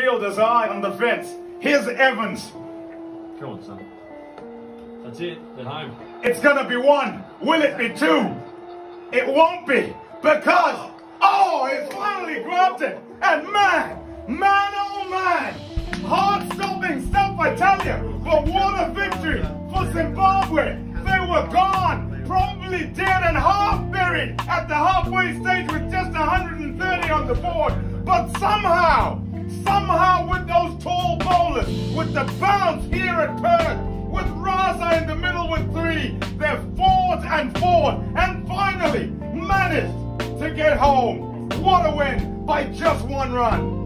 Fielder's eye on the fence. Here's Evans. Come on, son. That's it. They're home. It's gonna be one. Will it be two? It won't be because oh, it's finally grabbed it. And man, man, oh man, heart-stopping stuff, I tell you. But what a victory for Zimbabwe. They were gone, probably dead and half buried at the halfway stage with just 130 on the board. But somehow, somehow with those tall bowlers, with the bounce here at Perth, with Raza in the middle with three, they're fought and fought and finally managed to get home. What a win by just one run.